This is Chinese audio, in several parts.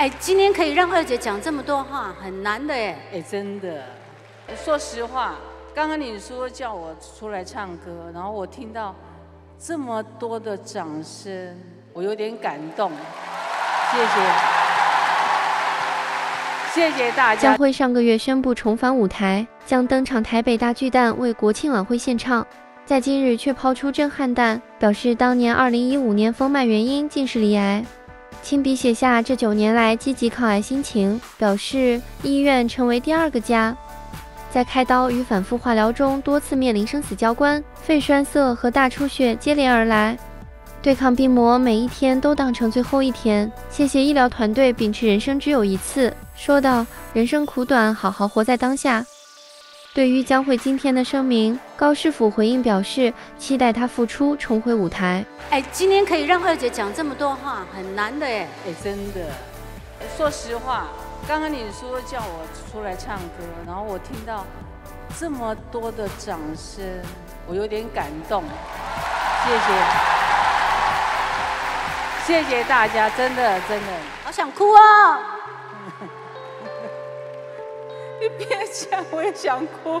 哎，今天可以让二姐讲这么多话，很难的哎。哎，真的，说实话，刚刚你说叫我出来唱歌，然后我听到这么多的掌声，我有点感动。谢谢，谢谢大家。江辉上个月宣布重返舞台，将登场台北大巨蛋为国庆晚会献唱，在今日却抛出震撼弹，表示当年2015年封麦原因竟是离癌。亲笔写下这九年来积极抗癌心情，表示医院成为第二个家。在开刀与反复化疗中，多次面临生死交关，肺栓塞和大出血接连而来，对抗病魔，每一天都当成最后一天。谢谢医疗团队秉持人生只有一次，说道：“人生苦短，好好活在当下。”对于将会今天的声明，高师傅回应表示，期待他复出，重回舞台。哎，今天可以让慧姐讲这么多话，很难的哎。哎，真的，说实话，刚刚你说叫我出来唱歌，然后我听到这么多的掌声，我有点感动。谢谢，谢谢大家，真的真的，好想哭啊！你别讲，我也想哭。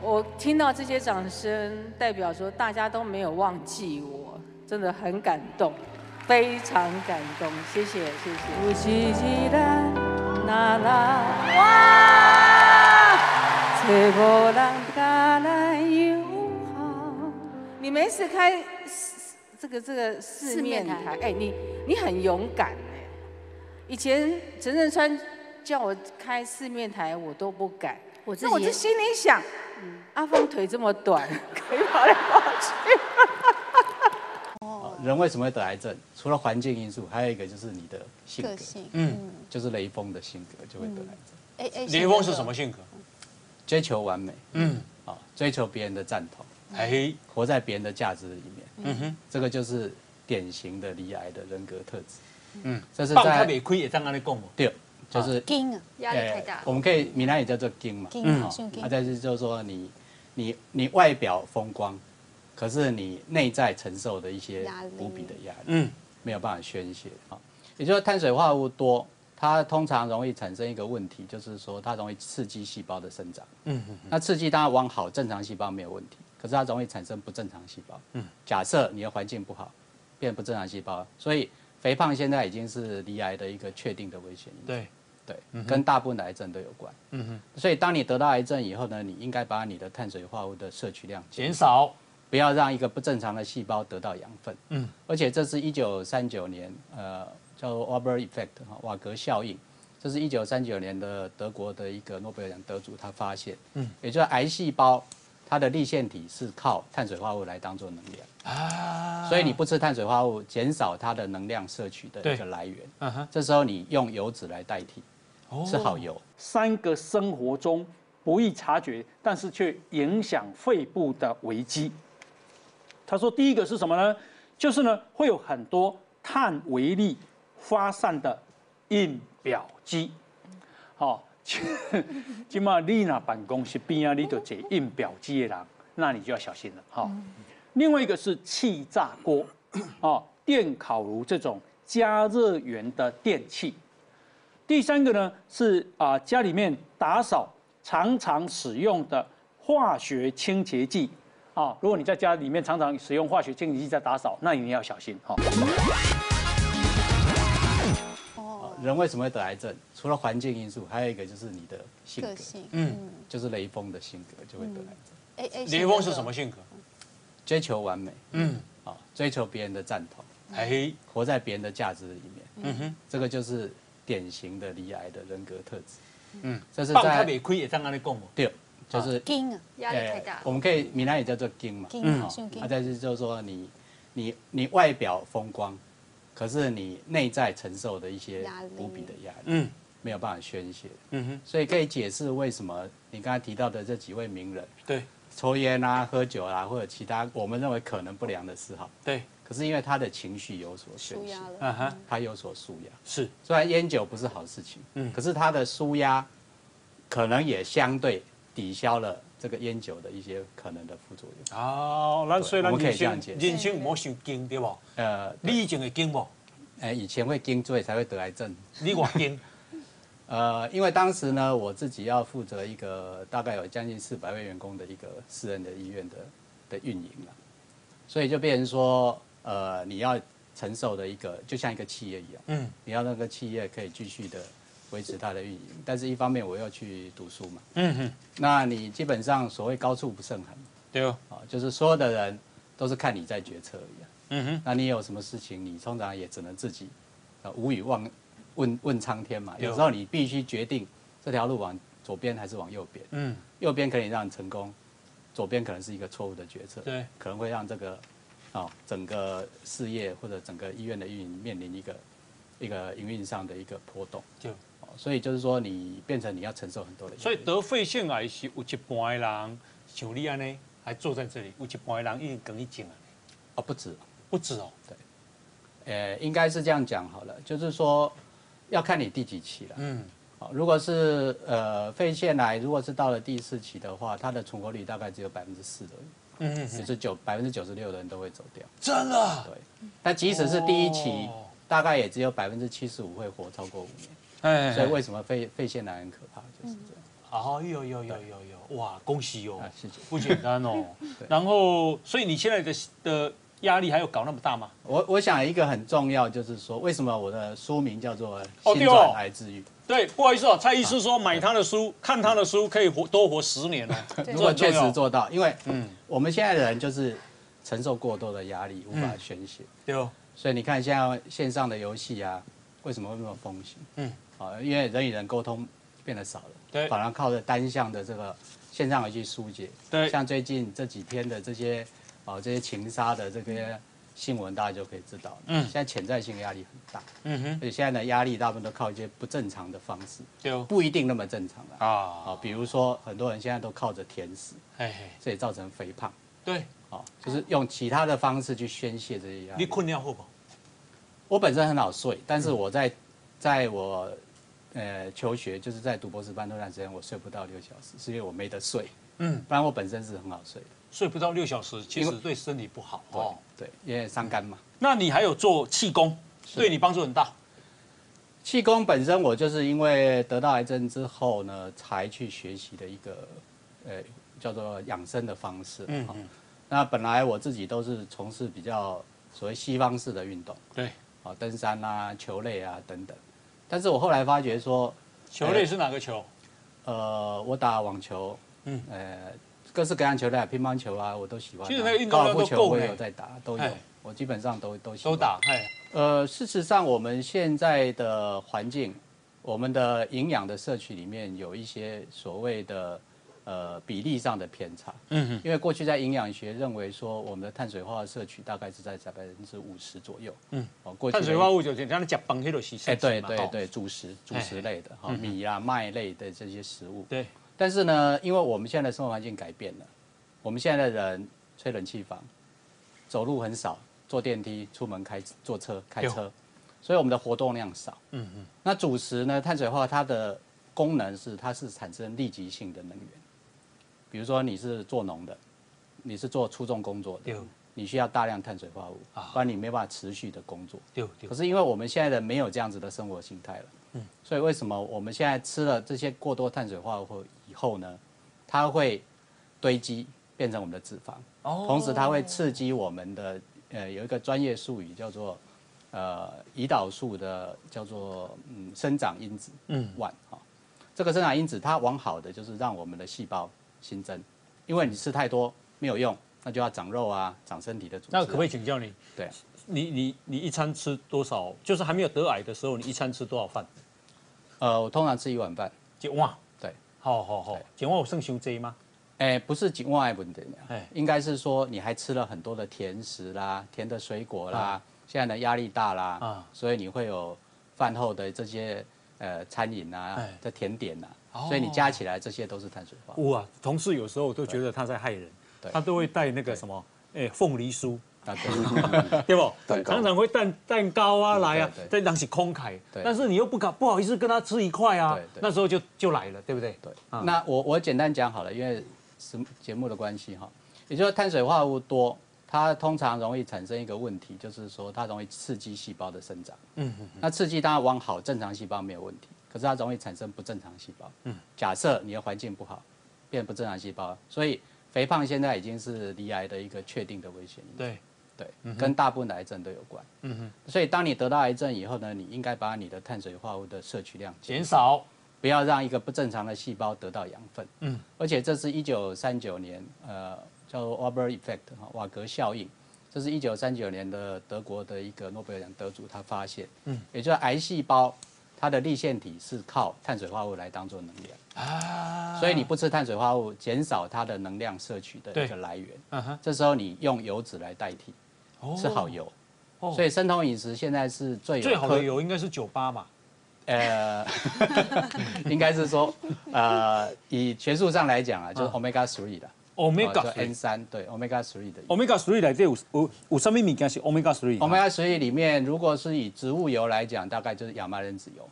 我听到这些掌声，代表说大家都没有忘记我，真的很感动，非常感动，谢谢谢谢。哇！你没事开这个这个四面台，哎，你你很勇敢哎。以前陈振川。叫我开四面台，我都不敢。我那我就心里想，阿峰腿这么短，可以跑来跑去。哦，人为什么会得癌症？除了环境因素，还有一个就是你的性格。嗯，就是雷锋的性格就会得癌症。哎哎，雷锋是什么性格？追求完美。嗯，啊，追求别人的赞同。哎，活在别人的价值里面。嗯哼，这个就是典型的离癌的人格特质。嗯，这是在。放开没亏也这样来讲对。就是惊啊，压力太大。我们可以闽南语叫做惊嘛，嗯，啊，再是就是说你你你外表风光，可是你内在承受的一些无比的压力，嗯，没有办法宣泄啊。也就是碳水化合物多，它通常容易产生一个问题，就是说它容易刺激细胞的生长，嗯嗯，那刺激当然往好正常细胞没有问题，可是它容易产生不正常细胞，嗯，假设你的环境不好，变不正常细胞，所以肥胖现在已经是离癌的一个确定的危险因对。对，跟大部分的癌症都有关。嗯哼，所以当你得到癌症以后呢，你应该把你的碳水化合物的摄取量减少，不要让一个不正常的细胞得到养分。嗯，而且这是一九三九年，呃，叫做 Waber Effect 哈，瓦格效应。这是一九三九年的德国的一个诺贝尔奖得主他发现，嗯，也就是癌细胞它的立腺体是靠碳水化合物来当做能量。啊，所以你不吃碳水化合物，减少它的能量摄取的一个来源。嗯哼，这时候你用油脂来代替。是好油。三个生活中不易察觉，但是却影响肺部的危机。他说，第一个是什么呢？就是呢，会有很多碳微粒发散的印表机。好，今嘛你那办公室边啊，你就这印表机的人，那你就要小心了。好，另外一个是气炸锅，哦，电烤炉这种加热源的电器。第三个呢是啊，家里面打扫常常使用的化学清洁剂啊。如果你在家里面常常使用化学清洁剂在打扫，那你要小心哈。哦，人为什么会得癌症？除了环境因素，还有一个就是你的性格。嗯，就是雷锋的性格就会得癌症。哎哎，雷锋是什么性格？追求完美。嗯，啊，追求别人的赞同。哎，活在别人的价值里面。嗯哼，这个就是。典型的离癌的人格特质，嗯，这是在没亏也对，就是惊啊，压力太大。我们可以闽南语叫做惊嘛，嗯，啊，再是就是说你你你外表风光，可是你内在承受的一些无比的压力，嗯，没有办法宣泄，嗯哼，所以可以解释为什么你刚才提到的这几位名人，对，抽烟啊、喝酒啊，或者其他我们认为可能不良的嗜好，对。可是因为他的情绪有所宣泄，嗯哼，他有所舒压，是。虽然烟酒不是好事情，嗯，可是他的舒压，可能也相对抵消了这个烟酒的一些可能的副作用。哦，那所以我们可以这样解，人生莫想惊，对不？呃，你已经会惊不？哎，以前会惊醉才会得癌症。你我惊？呃，因为当时呢，我自己要负责一个大概有将近四百位员工的一个私人的医院的的运营了，所以就变成说，呃，你要承受的一个就像一个企业一样，嗯，你要那个企业可以继续的维持它的运营，但是一方面我要去读书嘛，嗯哼，那你基本上所谓高处不胜寒，对哦，啊，就是所有的人都是看你在决策一样，嗯哼，那你有什么事情，你通常也只能自己，呃，无语望问问苍天嘛，有时候你必须决定这条路往左边还是往右边，嗯，右边可以让你成功，左边可能是一个错误的决策，对，可能会让这个。哦，整个事业或者整个医院的运营面临一个一个营运上的一个波动，就哦，所以就是说你变成你要承受很多的。所以得肺腺癌是有一半的人像你安呢，还坐在这里，有一半的人已经跟你讲了。哦，不止，不止哦，对，呃，应该是这样讲好了，就是说要看你第几期了。嗯，好，如果是呃肺腺癌，如果是到了第四期的话，它的存活率大概只有百分之四而已。嗯，也是九百分之九十六的人都会走掉，真的。对，但即使是第一期，大概也只有百分之七十五会活超过五年。哎，所以为什么肺肺腺癌很可怕，就是这样。哦，有有有有有，哇，恭喜哦，谢谢，不简单哦。然后，所以你现在的的压力还有搞那么大吗？我我想一个很重要就是说，为什么我的书名叫做《心转癌治愈》？对，不好意思哦，蔡医师说买他的书，看他的书可以活多活十年哦。如果确实做到，因为嗯，我们现在的人就是承受过多的压力，无法宣泄。对。所以你看，现在线上的游戏啊，为什么会那么风行？嗯，啊，因为人与人沟通变得少了，对，反而靠着单向的这个线上游戏疏解。对。像最近这几天的这些，啊，这些情杀的这个。新闻大家就可以知道，嗯，现在潜在性压力很大，嗯哼，而且现在的压力大部分都靠一些不正常的方式，就不一定那么正常了啊，啊，比如说很多人现在都靠着甜食，哎，这也造成肥胖，对，好，就是用其他的方式去宣泄这些压力。你困尿后不？我本身很好睡，但是我在在我呃求学，就是在读博士班那段时间，我睡不到六小时，是因为我没得睡，嗯，不然我本身是很好睡的。睡不到六小时，其实对身体不好哦。对，因为伤肝嘛。那你还有做气功，对你帮助很大。气功本身，我就是因为得到癌症之后呢，才去学习的一个，呃，叫做养生的方式。嗯嗯。那本来我自己都是从事比较所谓西方式的运动。对。啊，登山啊，球类啊等等。但是我后来发觉说，球类是哪个球？呃，我打网球。嗯。呃。各式各样球类，乒乓球啊，我都喜欢。其实那个运动量都够我有在打，都有。我基本上都都都打。呃，事实上，我们现在的环境，我们的营养的摄取里面有一些所谓的呃比例上的偏差。嗯哼。因为过去在营养学认为说，我们的碳水化合物摄取大概是在在百分之五十左右。嗯。哦，过去。碳水化合物就简单的讲，帮黑都吸收。哎，对对对，主食主食类的哈，米啊麦类的这些食物。对。但是呢，因为我们现在的生活环境改变了，我们现在的人吹冷气房，走路很少，坐电梯出门开坐车开车，所以我们的活动量少。嗯嗯。那主食呢？碳水化它的功能是它是产生立即性的能源。比如说你是做农的，你是做粗重工作的，你需要大量碳水化合物，不然你没办法持续的工作。可是因为我们现在的没有这样子的生活形态了。嗯。所以为什么我们现在吃了这些过多碳水化合物？以后呢，它会堆积变成我们的脂肪，哦同时它会刺激我们的呃有一个专业术语叫做呃胰岛素的叫做嗯生长因子嗯 one 哈，这个生长因子它往好的就是让我们的细胞新增，因为你吃太多没有用，那就要长肉啊，长身体的组织。那可不可以请教你？对，你你你一餐吃多少？就是还没有得癌的时候，你一餐吃多少饭？呃，我通常吃一碗饭。一碗？对。好好好，一碗有剩胸椎吗？哎，不是井蛙问题，哎，应该是说你还吃了很多的甜食啦，甜的水果啦，现在的压力大啦，啊，所以你会有饭后的这些呃餐饮啊的甜点呐，所以你加起来这些都是碳水化。哇，同事有时候都觉得他在害人，他都会带那个什么，哎，凤梨酥。啊，对不？常常会蛋蛋糕啊来啊，在当时空开，但是你又不敢不好意思跟他吃一块啊，那时候就就来了，对不对？对。那我我简单讲好了，因为是节目的关系哈，也就是碳水化合物多，它通常容易产生一个问题，就是说它容易刺激细胞的生长。嗯嗯。那刺激当然往好，正常细胞没有问题，可是它容易产生不正常细胞。嗯。假设你的环境不好，变不正常细胞，所以肥胖现在已经是离癌的一个确定的危险因素。对。对，跟大部分的癌症都有关。嗯哼。所以当你得到癌症以后呢，你应该把你的碳水化合物的摄取量减少，不要让一个不正常的细胞得到养分。嗯。而且这是一九三九年，呃。叫做 Warburg effect 哈瓦格效应，这是一九三九年的德国的一个诺贝尔奖得主他发现，嗯，也就是癌细胞它的立腺体是靠碳水化合物来当做能量啊，所以你不吃碳水化合物，减少它的能量摄取的一个来源，嗯哼，这时候你用油脂来代替，吃好油，所以生酮饮食现在是最最好的油应该是九八吧，呃，应该是说呃以学术上来讲啊，就是 omega three 的。Omega N 三对 Omega three 的 Omega three 来这有有有什么物件是 Omega three？Omega three 里面，如果是以植物油来讲，大概就是亚麻仁籽油。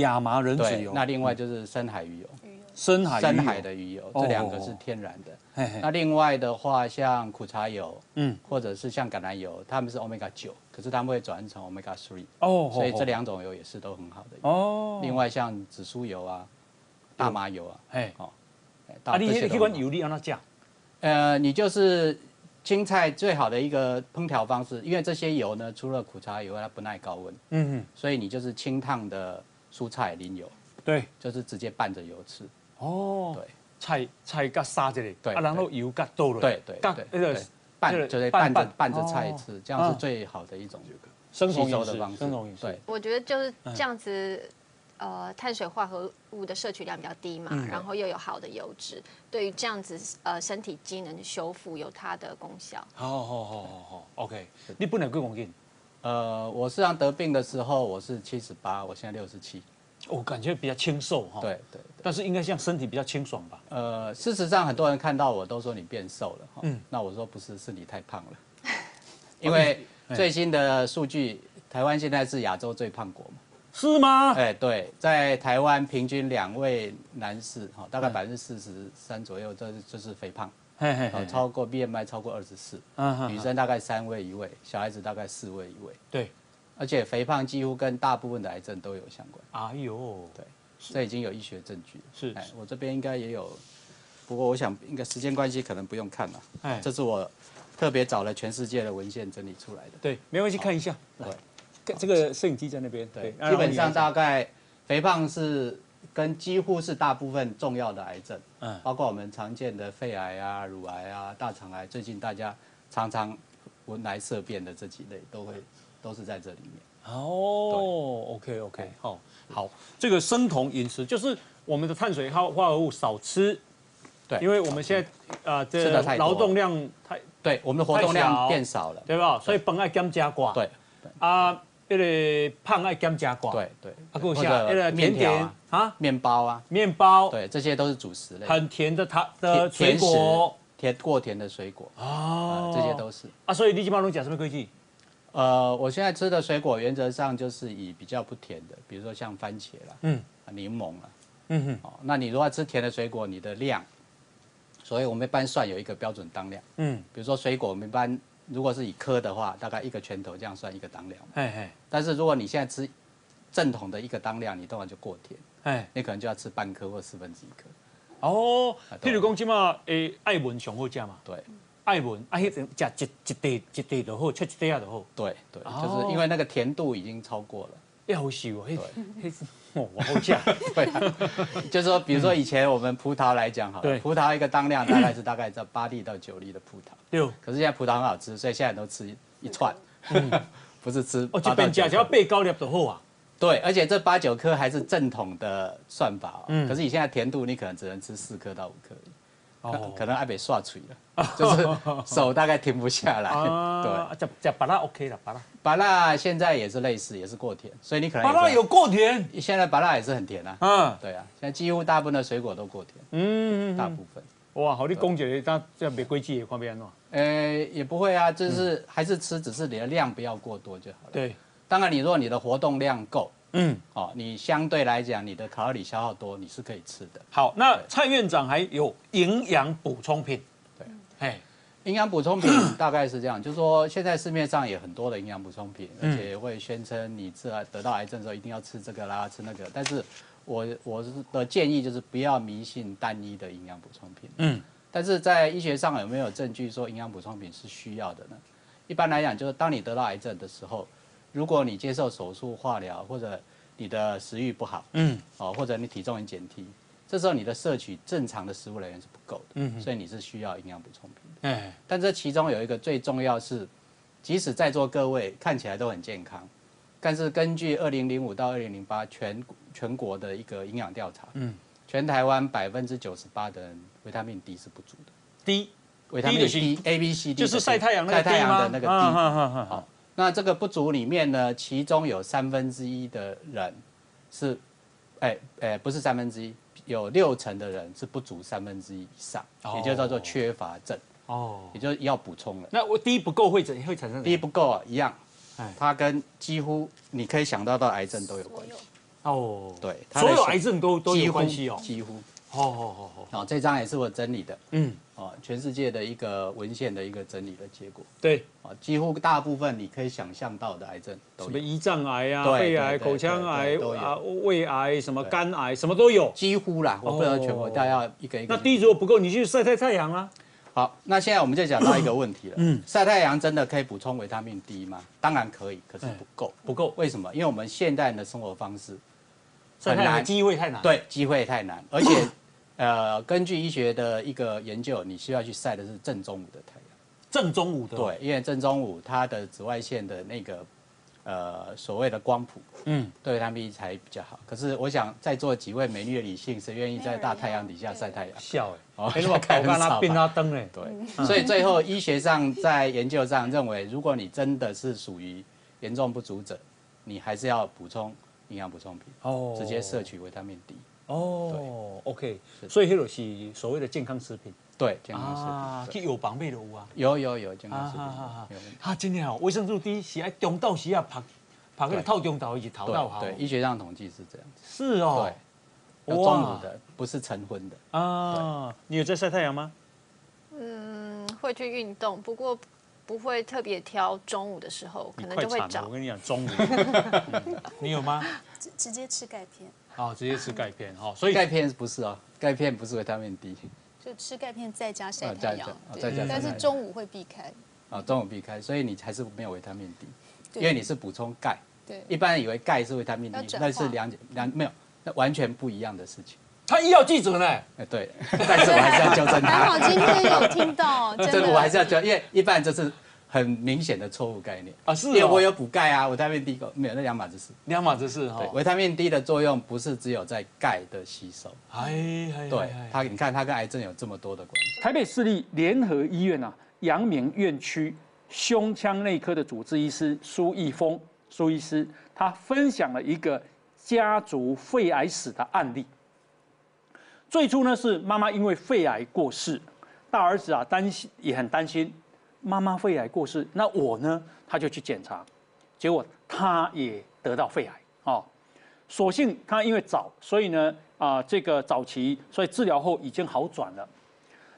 亚麻仁籽油。那另外就是深海鱼油。深海深海的鱼油，这两个是天然的。那另外的话，像苦茶油，嗯，或者是像橄榄油，它们是 Omega 九，可是它们会转成 Omega three。哦。所以这两种油也是都很好的。哦。另外像紫苏油啊，大麻油啊，哎，哦，啊，你那款油你让它降。呃，你就是青菜最好的一个烹调方式，因为这些油呢，除了苦茶油，它不耐高温，嗯嗯，所以你就是清烫的蔬菜淋油，对，就是直接拌着油吃。哦，对，菜菜加沙这里，对，啊，然后油加多了，对对，加那个拌，就是拌着拌着菜吃，这样是最好的一种生酮饮食的方式。生酮饮食，对，我觉得就是这样子。呃，碳水化合物的摄取量比较低嘛，然后又有好的油脂，对于这样子呃身体机能的修复有它的功效。好好好好好，OK。你不能几公斤？呃，我实际上得病的时候我是七十八，我现在六十七。我感觉比较清瘦哈。对对。但是应该像身体比较清爽吧？呃，事实上很多人看到我都说你变瘦了哈。嗯。那我说不是，是你太胖了。因为最新的数据，台湾现在是亚洲最胖国嘛。是吗？哎，对，在台湾平均两位男士哈，大概百分之四十三左右，这就是肥胖，嘿嘿，超过 BMI 超过二十四，嗯女生大概三位一位，小孩子大概四位一位，对，而且肥胖几乎跟大部分的癌症都有相关。哎呦，对，这已经有医学证据了。是，哎，我这边应该也有，不过我想应该时间关系可能不用看了。哎，这是我特别找了全世界的文献整理出来的。对，没关系，看一下。对。这个摄影机在那边，对，基本上大概肥胖是跟几乎是大部分重要的癌症，嗯，包括我们常见的肺癌啊、乳癌啊、大肠癌，最近大家常常闻来色变的这几类都会都是在这里面。哦，OK OK，好，好，这个生酮饮食就是我们的碳水化化合物少吃，对，因为我们现在啊这劳动量太，对，我们的活动量变少了，对吧？所以本来减加寡，对，啊。那个胖爱减加瓜，对对，啊，够下那个甜点啊，面包啊，面包，对，这些都是主食类，很甜的糖的水果，甜过甜的水果。啊，这些都是。啊，所以你基本上讲什么规矩？呃，我现在吃的水果原则上就是以比较不甜的，比如说像番茄啦，嗯，柠檬啦，嗯哼，哦，那你如果吃甜的水果，你的量，所以我们一般算有一个标准当量，嗯，比如说水果我们一般。如果是以颗的话，大概一个拳头这样算一个当量。哎哎，但是如果你现在吃正统的一个当量，你当然就过甜。哎，你可能就要吃半颗或四分之一颗。哦，譬如讲，起码诶，艾文上好食嘛。对，艾文啊，迄种食一一袋一袋就好，吃一袋啊就好。对对，就是因为那个甜度已经超过了。要好笑哦，嘿，哦，我好价，对，就是说，比如说以前我们葡萄来讲哈，葡萄一个当量大概是大概在八粒到九粒的葡萄，对，可是现在葡萄很好吃，所以现在都吃一串，不是吃，哦，就变价只要背高粒的好啊，对，而且这八九颗还是正统的算法，嗯，可是你现在甜度你可能只能吃四颗到五颗。可能爱被刷嘴了，就是手大概停不下来。对，加加巴拉 OK 了，巴拉巴拉现在也是类似，也是过甜，所以你可能巴拉有过甜，现在巴拉也是很甜啊。嗯，对啊，现在几乎大部分的水果都过甜。嗯，大部分。哇，好，你公姐这样这样没规矩也方便喏。呃，也不会啊，就是还是吃，只是你的量不要过多就好了。对，当然你如果你的活动量够。嗯，哦，你相对来讲，你的卡路里消耗多，你是可以吃的。好，那蔡院长还有营养补充品，对，哎，营养补充品大概是这样，就是说现在市面上也很多的营养补充品，而且会宣称你治得到癌症的时候一定要吃这个啦，吃那个。但是我我的建议就是不要迷信单一的营养补充品。嗯。但是在医学上有没有证据说营养补充品是需要的呢？一般来讲，就是当你得到癌症的时候，如果你接受手术、化疗，或者你的食欲不好，嗯，哦，或者你体重很减低。这时候你的摄取正常的食物来源是不够的，嗯，所以你是需要营养补充品的。哎，但这其中有一个最重要是，即使在座各位看起来都很健康，但是根据二零零五到二零零八全全国的一个营养调查，嗯，全台湾百分之九十八的人维他命 D 是不足的。D，维他命 D A B C D 就是晒太阳那个晒太阳的那个 D。好，那这个不足里面呢，其中有三分之一的人是，哎哎，不是三分之一。有六成的人是不足三分之一以上，也就叫做缺乏症哦，也就要补充了。那我第一不够会怎会产生？第一不够啊，一样，它跟几乎你可以想到的癌症都有关系哦。对，所有癌症都都有关系哦，几乎。哦哦哦哦，好，这张也是我整理的，嗯，哦，全世界的一个文献的一个整理的结果，对，啊，几乎大部分你可以想象到的癌症，什么胰脏癌啊、肺癌、口腔癌啊、胃癌、什么肝癌，什么都有，几乎啦，我不能全部，大家要一个一个。那第一如果不够，你去晒晒太阳啊。好，那现在我们就讲到一个问题了，嗯，晒太阳真的可以补充维他命 D 吗？当然可以，可是不够，不够，为什么？因为我们现代人的生活方式很难，机会太难，对，机会太难，而且。呃，根据医学的一个研究，你需要去晒的是正中午的太阳。正中午的。对，因为正中午它的紫外线的那个呃所谓的光谱，嗯，对他们才比较好。可是我想在座几位美丽的女性谁愿意在大太阳底下晒太阳。笑哎，哦，那么看他变他灯嘞。对，所以最后医学上在研究上认为，如果你真的是属于严重不足者，你还是要补充营养补充品，哦，直接摄取维他命 D。哦，OK，所以迄个是所谓的健康食品，对，健康食品，有防备的有啊，有有有健康食品，有。哈，今天哦，维生素 D 是爱中到时啊，拍拍个套中岛一起逃到好，对，医学上统计是这样子，是哦，对，中午的，不是晨昏的。啊。你有在晒太阳吗？嗯，会去运动，不过不会特别挑中午的时候，可能就会找。我跟你讲，中午，你有吗？直直接吃钙片。哦，直接吃钙片哈，所以钙片不是哦，钙片不是维他命 D，就吃钙片再加晒太阳，但是中午会避开。啊，中午避开，所以你还是没有维他命 D，因为你是补充钙。对，一般人以为钙是维他命 D，那是两两没有，那完全不一样的事情。他医药记者呢？哎，对，但是我还是要纠正他。还好今天有听到，真的，我还是要纠，因为一般就是。很明显的错误概念啊，是，因为我有补钙啊，维他命 D 够没有？那两码子事，两码子事哈。维他命 D 的作用不是只有在钙的吸收，哎，对，它你看它跟癌症有这么多的关系。台北市立联合医院啊，阳明院区胸腔内科的主治医师苏义峰苏医师，他分享了一个家族肺癌史的案例。最初呢是妈妈因为肺癌过世，大儿子啊担心也很担心。妈妈肺癌过世，那我呢？他就去检查，结果他也得到肺癌哦。所幸他因为早，所以呢啊这个早期，所以治疗后已经好转了。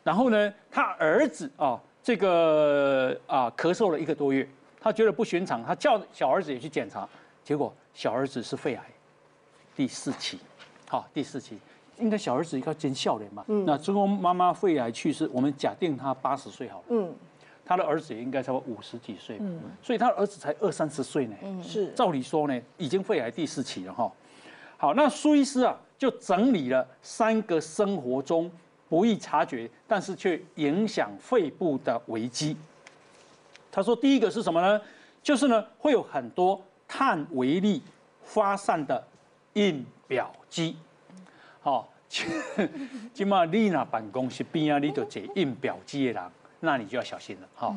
然后呢，他儿子啊这个啊咳嗽了一个多月，他觉得不寻常，他叫小儿子也去检查，结果小儿子是肺癌第四期，好第四期，应该小儿子应该真笑脸嘛。嗯。那之后妈妈肺癌去世，我们假定他八十岁好了。嗯。他的儿子也应该差不多五十几岁，嗯，所以他的儿子才二三十岁呢，嗯，是，照理说呢，已经肺癌第四期了哈。好，那苏医师啊，就整理了三个生活中不易察觉，但是却影响肺部的危机。他说，第一个是什么呢？就是呢，会有很多碳微粒发散的印表机。好，今嘛你那办公室边啊，你就坐印表机的人。那你就要小心了，哈。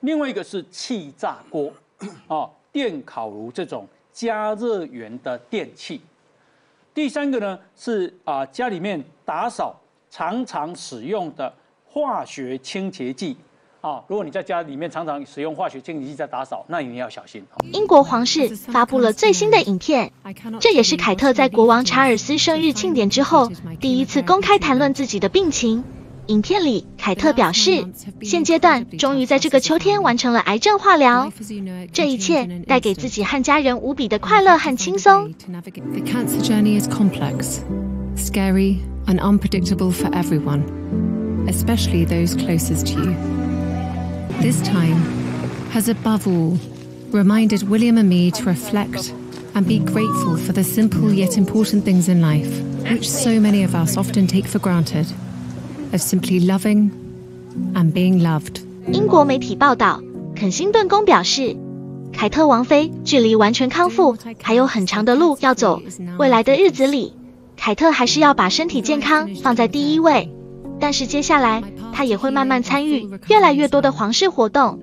另外一个是气炸锅，啊，电烤炉这种加热源的电器。第三个呢是啊，家里面打扫常常使用的化学清洁剂，啊，如果你在家里面常常使用化学清洁剂在打扫，那你要小心。英国皇室发布了最新的影片，这也是凯特在国王查尔斯生日庆典之后第一次公开谈论自己的病情。影片里，凯特表示，现阶段终于在这个秋天完成了癌症化疗，这一切带给自己和家人无比的快乐和轻松。The cancer journey is complex, scary, and unpredictable for everyone, especially those closest to you. This time has above all reminded William and me to reflect and be grateful for the simple yet important things in life, which so many of us often take for granted. Of simply loving and being loved。英国媒体报道，肯辛顿宫表示，凯特王妃距离完全康复还有很长的路要走。未来的日子里，凯特还是要把身体健康放在第一位。但是接下来，她也会慢慢参与越来越多的皇室活动，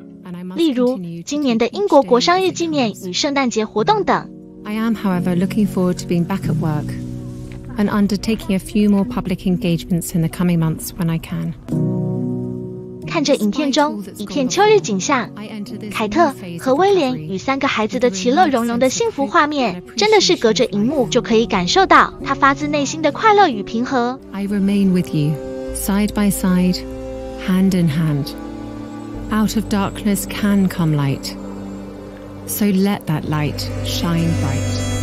例如今年的英国国殇日纪念与圣诞节活动等。I am, however, looking forward to being back at work. and undertaking a few more public engagements in the coming months when I can. 看着影片中一片秋日景象，凯特和威廉与三个孩子的其乐融融的幸福画面，真的是隔着荧幕就可以感受到他发自内心的快乐与平和。I remain with you, side by side, hand in hand. Out of darkness can come light. So let that light shine bright.